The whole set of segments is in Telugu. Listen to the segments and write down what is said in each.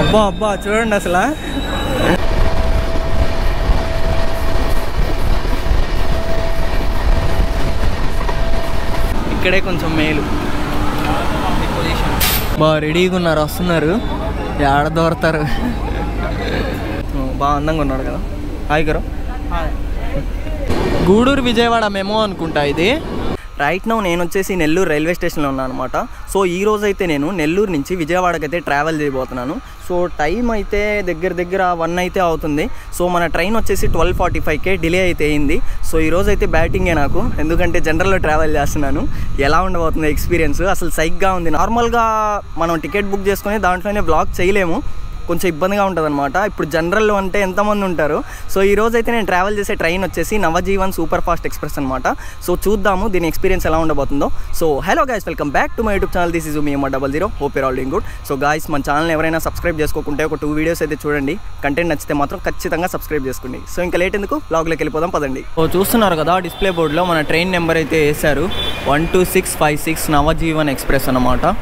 అబ్బా అబ్బా చూడండి అసలు ఇక్కడే కొంచెం మేలు. బాగా రెడీగా ఉన్నారు వస్తున్నారు. ఆడ దోరతారు? బాగా అందంగా ఉన్నాడు కదా. హాయ్ గారు. గూడూరు విజయవాడ మెమో అనుకుంటా ఇది. రైట్ నౌ నేను వచ్చేసి నెల్లూరు రైల్వే స్టేషన్లో ఉన్నాను అనమాట సో ఈ రోజు అయితే నేను నెల్లూరు నుంచి విజయవాడకి అయితే ట్రావెల్ చేయబోతున్నాను. సో టైం అయితే దగ్గర దగ్గర వన్ అయితే అవుతుంది. సో మన ట్రైన్ వచ్చేసి ట్వెల్వ్ ఫార్టీ ఫైవ్కే డిలే అయితే అయింది. సో ఈ రోజు అయితే బ్యాటింగే నాకు. ఎందుకంటే జనరల్లో ట్రావెల్ చేస్తున్నాను. ఎలా ఉండబోతుంది ఎక్స్పీరియన్స్ అసలు సైక్గా ఉంది. నార్మల్గా మనం టికెట్ బుక్ చేసుకొని దాంట్లోనే బ్లాక్ చేయలేము. కొంచెం ఇబ్బందిగా ఉంటుంది అనమాట ఇప్పుడు జనరల్ అంటే ఎంతమంది ఉంటారు? సో ఈ రోజు అయితే నేను ట్రావెల్ చేసే ట్రైన్ వచ్చేసి నవజీవన్ సూపర్ ఫాస్ట్ ఎక్స్ప్రెస్ అనమాట సో చూద్దాము దీని ఎక్స్పీరియన్స్ ఎలా ఉండబోతుందో. So hello guys welcome back to my YouTube channel this is me ఎమ్మ double zero hope all doing good so guys మన ఛానల్ ఎవరైనా సబ్స్క్రైబ్ చేసుకోకుంటే ఒక టూ వీడియోస్ అయితే చూడండి. కంటెంట్ నచ్చితే మాత్రం ఖచ్చితంగా సబ్స్క్రైబ్ చేసుకోండి. సో ఇంకా లేట్ ఎందుకు? బ్లాగ్లోకి వెళ్ళిపోదాం పదండి. సో చూస్తున్నారు కదా డిస్ప్లే బోర్డులో మన ట్రైన్ నెంబర్ అయితే వేశారు. One two six five six Navjeevan express అనమాట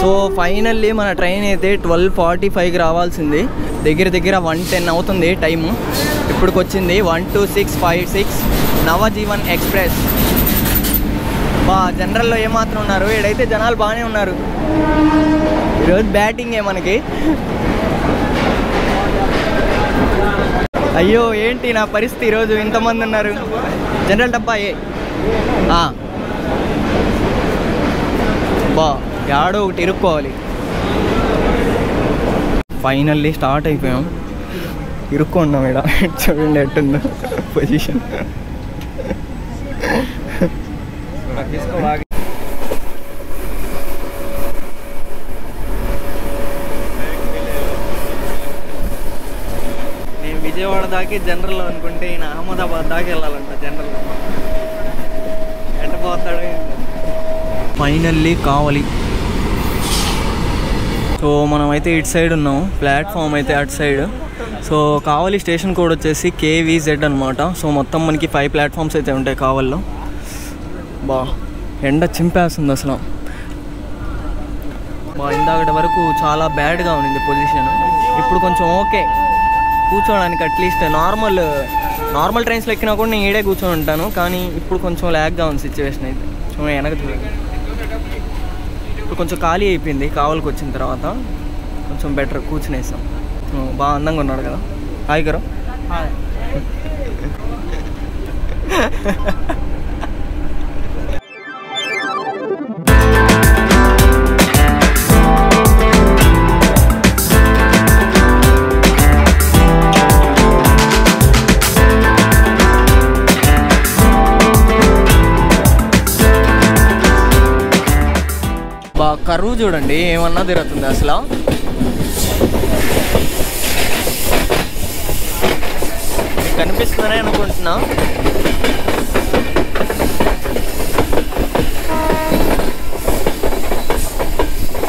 సో ఫైనల్లీ మన ట్రైన్ అయితే ట్వెల్వ్ ఫార్టీ ఫైవ్కి రావాల్సింది. దగ్గర దగ్గర వన్ టెన్ అవుతుంది టైము. ఇప్పటికి వచ్చింది one two six five six Navjeevan express. బా జనరల్లో ఏమాత్రం ఉన్నారు? ఇడైతే జనాలు బాగానే ఉన్నారు. ఈరోజు బ్యాటింగే మనకి. అయ్యో ఏంటి నా పరిస్థితి ఈరోజు? ఇంతమంది ఉన్నారు. జనరల్ డబ్బా ఏ? బా. యాడో ఒకటి ఇరుక్కోవాలి. ఫైనల్లీ స్టార్ట్ అయిపోయాం. ఇరుక్కున్నాం ఇక్కడ. చూడండి ఎట్టుందో పొజిషన్ నేను విజయవాడ దాకే జనరల్ అనుకుంటే ఈయన అహ్మదాబాద్ దాకా వెళ్ళాలంట జనరల్. ఎట్ట పోతాడో. ఫైనల్లీ కావాలి. సో మనమైతే ఇటు సైడ్ ఉన్నాం. ప్లాట్ఫామ్ అయితే అటు side. So Kavali station code వచ్చేసి కేవీజెడ్ అనమాట సో మొత్తం మనకి ఫైవ్ ప్లాట్ఫామ్స్ అయితే ఉంటాయి కావల్లో. బా ఎండ చింపేస్తుంది అసలు. బా ఇందాకటి వరకు చాలా బ్యాడ్గా ఉంది పొజిషన్. ఇప్పుడు కొంచెం ఓకే. కూర్చోడానికి అట్లీస్ట్ నార్మల్ నార్మల్ ట్రైన్స్లో ఎక్కినా కూడా నేను ఈడే కూర్చొని ఉంటాను. కానీ ఇప్పుడు కొంచెం ల్యాగ్గా ఉంది సిచ్యువేషన్ అయితే. చూడండి వెనక చూడండి. ఇప్పుడు కొంచెం ఖాళీ అయిపోయింది కావాలకి వచ్చిన తర్వాత కొంచెం బెటర్ కూర్చునేసాం. బాగా అందంగా ఉన్నాడు కదా. హాయ్ గారు చూడండి ఏమన్నా తిరుగుతుంది అసలు? మీకు అనుకుంటున్నా.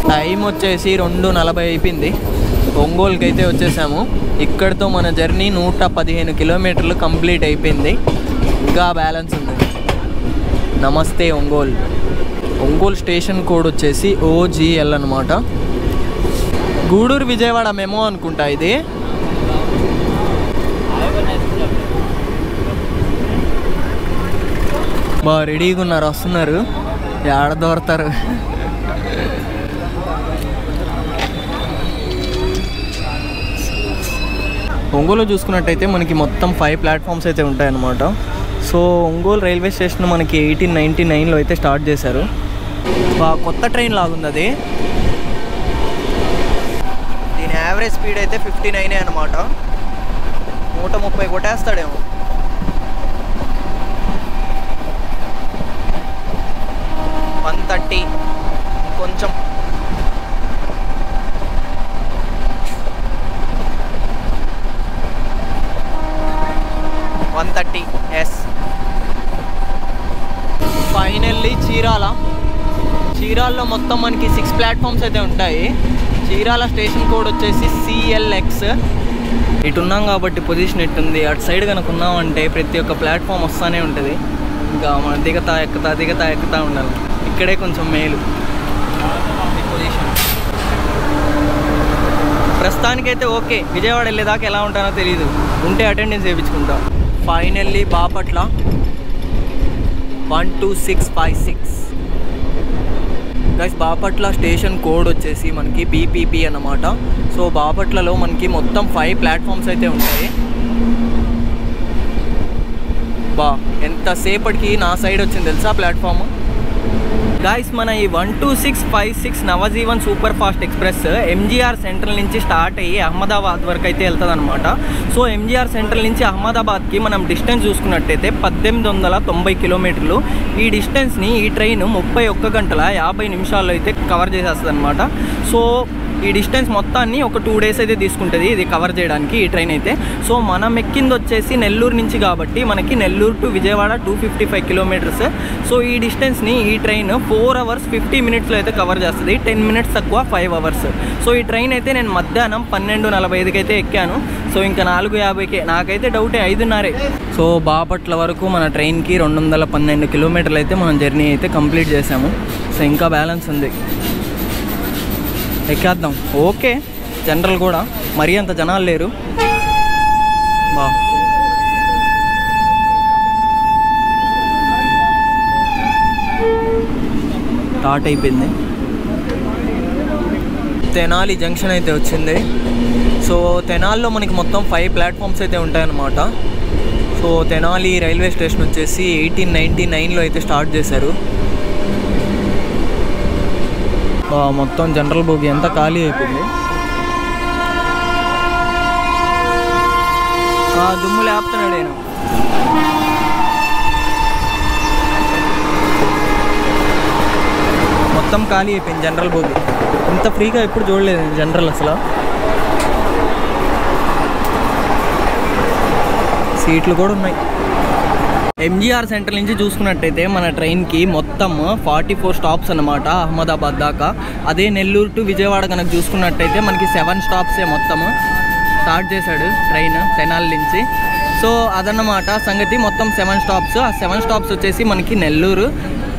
టైం వచ్చేసి రెండు నలభై అయిపోయింది. ఒంగోలుకి అయితే వచ్చేసాము. ఇక్కడితో మన జర్నీ నూట పదిహేను కిలోమీటర్లు కంప్లీట్ అయిపోయింది. ఇంకా బ్యాలెన్స్ ఉంది. నమస్తే ఒంగోలు. ఒంగోలు స్టేషన్ కోడ్ వచ్చేసి ఓజిఎల్ అనమాట గూడూరు విజయవాడ మెమో అనుకుంటా ఇది. బాగా రెడీగా ఉన్నారు వస్తున్నారు. ఏడ దోరతారు? ఒంగోలు చూసుకున్నట్టయితే మనకి మొత్తం ఫైవ్ ప్లాట్ఫామ్స్ అయితే ఉంటాయన్నమాట. సో ఒంగోలు రైల్వే స్టేషన్ మనకి ఎయిటీన్ నైన్టీ నైన్లో అయితే స్టార్ట్ చేశారు. కొత్త ట్రైన్ లాగుంది అది. దీని యావరేజ్ స్పీడ్ అయితే ఫిఫ్టీ నైనే అనమాట నూట ముప్పై కొట్టేస్తాడేమో. One thirty. కొంచెం. One thirty. Yes finally Chirala. చీరాల్లో మొత్తం మనకి సిక్స్ ప్లాట్ఫామ్స్ అయితే ఉంటాయి. చీరాల స్టేషన్ కోడ్ వచ్చేసి సిఎల్ఎక్స్ ఇటు ఉన్నాం కాబట్టి పొజిషన్ ఎట్టుంది? అటు సైడ్ కనుక ఉన్నామంటే ప్రతి ఒక్క ప్లాట్ఫామ్ వస్తూనే ఉంటుంది. ఇంకా మనం దిగతా ఎక్కుతా దిగతా ఎక్కుతా ఉండాలి. ఇక్కడే కొంచెం మేలు. పొజిషన్ ప్రస్తుతానికైతే ఓకే. విజయవాడ వెళ్ళేదాకా ఎలా ఉంటానో తెలియదు ఉంటే attendance వేయించుకుంటా finally Bapatla. One two six five six guys Bapatla station code వచ్చేసి మనకి బీపీపీ అన్నమాట. సో బాపట్లలో మనకి మొత్తం ఫైవ్ ప్లాట్ఫామ్స్ అయితే ఉంటాయి. బా ఎంతసేపటికి నా సైడ్ వచ్చింది తెలుసా ప్లాట్ఫామ్ గాయస్ మన ఈ one two six five six Navjeevan super fast express MGR central నుంచి స్టార్ట్ అయ్యి అహ్మదాబాద్ వరకు అయితే వెళ్తుంది అనమాట సో ఎంజీఆర్ సెంట్రల్ నుంచి అహ్మదాబాద్కి మనం డిస్టెన్స్ చూసుకున్నట్టయితే పద్దెనిమిది వందల తొంభై కిలోమీటర్లు. ఈ డిస్టెన్స్ని ఈ ట్రైన్ ముప్పై ఒక్క గంటల యాభై నిమిషాల్లో అయితే కవర్ చేసేస్తుంది అనమాట సో ఈ డిస్టెన్స్ మొత్తాన్ని ఒక టూ డేస్ అయితే తీసుకుంటుంది ఇది కవర్ చేయడానికి ఈ ట్రైన్ అయితే. సో మనం ఎక్కింది వచ్చేసి నెల్లూరు నుంచి కాబట్టి మనకి Nellore to Vijayawada two fifty five kilometres so ఈ డిస్టెన్స్ని ఈ ట్రైన్ ఫోర్ అవర్స్ ఫిఫ్టీ మినిట్స్లో అయితే కవర్ చేస్తుంది టెన్ మినిట్స్ తక్కువ ఫైవ్ అవర్స్ సో ఈ ట్రైన్ అయితే నేను మధ్యాహ్నం పన్నెండు నలభై ఐదుకి అయితే ఎక్కాను. సో ఇంకా నాలుగు యాభైకే నాకైతే డౌటే ఐదున్నరే. సో బాపట్ల వరకు మన ట్రైన్కి రెండు వందల పన్నెండు కిలోమీటర్లు అయితే మనం జర్నీ అయితే కంప్లీట్ చేసాము సో ఇంకా బ్యాలెన్స్ ఉంది. ఎక్కేద్దాం. ఓకే. జనరల్ కూడా. మరీ అంత జనాలు లేరు. బా. స్టార్ట్ అయిపోయింది. తెనాలి జంక్షన్ అయితే వచ్చింది. సో తెనాలిలో మనకి మొత్తం ఫైవ్ ప్లాట్ఫామ్స్ అయితే ఉంటాయన్నమాట. సో తెనాలి రైల్వే స్టేషన్ వచ్చేసి ఎయిటీన్ నైంటీ నైన్లో అయితే స్టార్ట్ చేశారు. మొత్తం జనరల్ బోగి ఎంత ఖాళీ అయిపోయింది. ఆ, దుమ్ము లేపుతున్నాడు నేను మొత్తం ఖాళీ అయిపోయింది జనరల్ బోగి. ఇంత ఫ్రీగా ఎప్పుడు చూడలేదు జనరల్ అసలు. సీట్లు కూడా ఉన్నాయి. ఎంజీఆర్ సెంటర్ నుంచి చూసుకున్నట్టయితే మన ట్రైన్కి మొత్తం ఫార్టీ ఫోర్ స్టాప్స్ అన్నమాట అహ్మదాబాద్ దాకా. అదే నెల్లూరు టు విజయవాడ కనుక చూసుకున్నట్టయితే మనకి సెవెన్ స్టాప్సే మొత్తము స్టార్ట్ చేశాడు ట్రైన్ తెనాలి నుంచి. సో అదన్నమాట సంగతి మొత్తం సెవెన్ స్టాప్స్ ఆ సెవెన్ స్టాప్స్ వచ్చేసి మనకి నెల్లూరు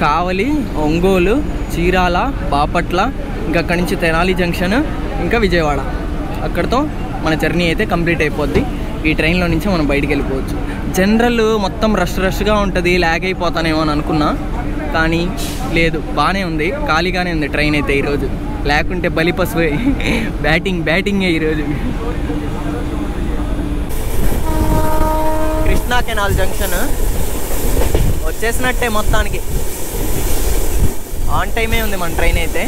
కావలి ఒంగోలు చీరాల బాపట్ల ఇంకా అక్కడి నుంచి తెనాలి జంక్షన్ ఇంకా విజయవాడ. అక్కడితో మన జర్నీ అయితే కంప్లీట్ అయిపోద్ది. ఈ ట్రైన్లో నుంచి మనం బయటికి వెళ్ళిపోవచ్చు. జనరల్ మొత్తం రష్ రష్గా ఉంటుంది ల్యాగ్ అయిపోతానేమో అని అనుకున్నా. కానీ లేదు బాగానే ఉంది. ఖాళీగానే ఉంది ట్రైన్ అయితే ఈరోజు. లేకుంటే బలిపసు బ్యాటింగ్ బ్యాటింగే ఈరోజు. Krishna canal junction. వచ్చేసినట్టే మొత్తానికి. ఆన్ టైమే ఉంది మన ట్రైన్ అయితే.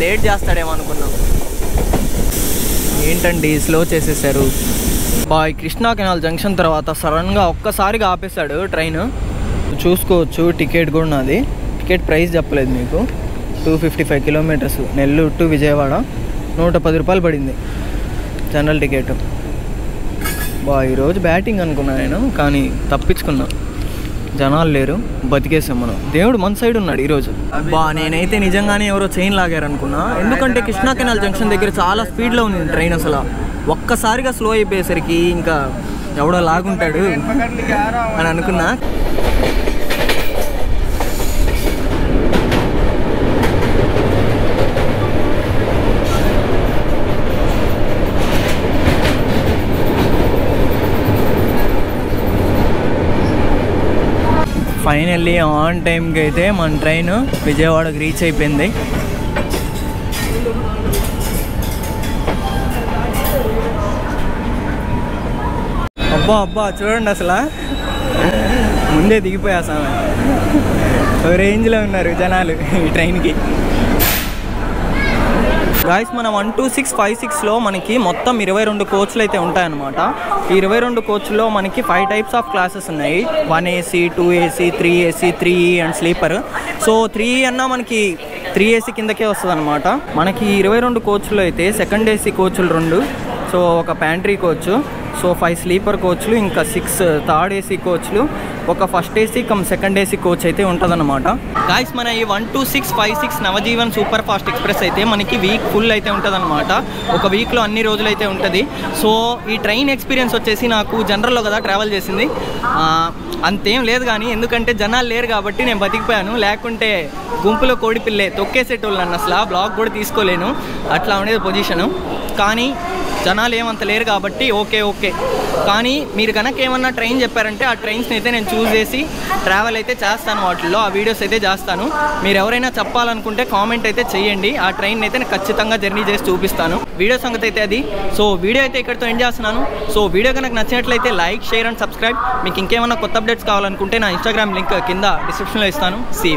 లేట్ చేస్తాడేమో అనుకున్నాం. ఏంటండి స్లో చేసేసారు? బాయ్. కృష్ణా కెనాల్ జంక్షన్ తర్వాత సడన్గా ఒక్కసారిగా ఆపేశాడు ట్రైన్. చూసుకోవచ్చు టికెట్ కూడా నాది. టికెట్ ప్రైస్ చెప్పలేదు మీకు. Two fifty five kilometres Nellore to Vijayawada. నూట పది రూపాయలు పడింది జనరల్ టికెట్. బా ఈరోజు బ్యాటింగ్ అనుకున్నా నేను కానీ తప్పించుకున్నా. జనాలు లేరు బతికేసాం మనం. దేవుడు మన సైడ్ ఉన్నాడు ఈరోజు బా నేనైతే నిజంగానే ఎవరో చైన్ లాగారు అనుకున్నా ఎందుకంటే కృష్ణా కెనాల్ జంక్షన్ దగ్గర చాలా స్పీడ్లో ఉంది ట్రైన్ అసలు. ఒక్కసారిగా స్లో అయిపోయేసరికి ఇంకా ఎవడో లాగుంటాడు అని అనుకున్నా. ఫైనల్లీ ఆన్ టైంకి అయితే మన ట్రైన్ విజయవాడకి రీచ్ అయిపోయింది. అబ్బా అబ్బా చూడండి అసలు. ముందే దిగిపోయా సామె. రేంజ్లో ఉన్నారు జనాలు ఈ ట్రైన్కి. గాయస్ మన వన్ టూ సిక్స్ ఫైవ్ సిక్స్లో మనకి మొత్తం ఇరవై రెండు కోచ్లు అయితే ఉంటాయన్నమాట. ఈ ఇరవై రెండు కోచ్లో మనకి ఫైవ్ టైప్స్ ఆఫ్ క్లాసెస్ ఉన్నాయి. One AC two AC three AC three e and sleeper. So three e అన్నా మనకి త్రీ ఏసీ కిందకే వస్తుంది అనమాట మనకి ఇరవై రెండు కోచ్లు అయితే సెకండ్ ఏసీ కోచ్లు రెండు. సో ఒక pantry coach. So five sleeper కోచ్లు ఇంకా సిక్స్ థర్డ్ ఏసీ కోచ్లు ఒక first AC cum second AC coach అయితే ఉంటుందన్నమాట. గాయస్ మన ఈ one two six five six Navjeevan super fast express అయితే మనకి వీక్ ఫుల్ అయితే ఉంటుందన్నమాట. ఒక వీక్లో అన్ని రోజులు అయితే ఉంటుంది. సో ఈ ట్రైన్ ఎక్స్పీరియన్స్ వచ్చేసి నాకు జనరల్లో కదా ట్రావెల్ చేసింది. అంతేం లేదు కానీ ఎందుకంటే జనాలు లేరు కాబట్టి నేను బతికిపోయాను. లేకుంటే గుంపులో కోడిపిల్లే తొక్కేసేటోళ్ళు నన్ను అసలు బ్లాగ్ కూడా తీసుకోలేను. అట్లా ఉండేది పొజిషను కానీ జనాలు ఏమంత లేరు కాబట్టి ఓకే ఓకే. కానీ మీరు కనుక ఏమన్నా ట్రైన్ చెప్పారంటే ఆ ట్రైన్స్ని అయితే నేను చూస్ చేసి ట్రావెల్ అయితే చేస్తాను వాటిల్లో ఆ వీడియోస్ అయితే చేస్తాను. మీరు ఎవరైనా చెప్పాలనుకుంటే కామెంట్ అయితే చేయండి. ఆ ట్రైన్ అయితే నేను ఖచ్చితంగా జర్నీ చేసి చూపిస్తాను. వీడియో సంగతి అయితే అది. సో వీడియో అయితే ఇక్కడితో ఎండ్ చేస్తున్నాను. సో వీడియో కనుక నచ్చినట్లయితే లైక్ షేర్ అండ్ సబ్స్క్రైబ్. మీకు ఇంకేమైనా కొత్త అప్డేట్స్ కావాలనుకుంటే నా ఇన్స్టాగ్రామ్ లింక్ కింద డిస్క్రిప్షన్లో ఇస్తాను. సీ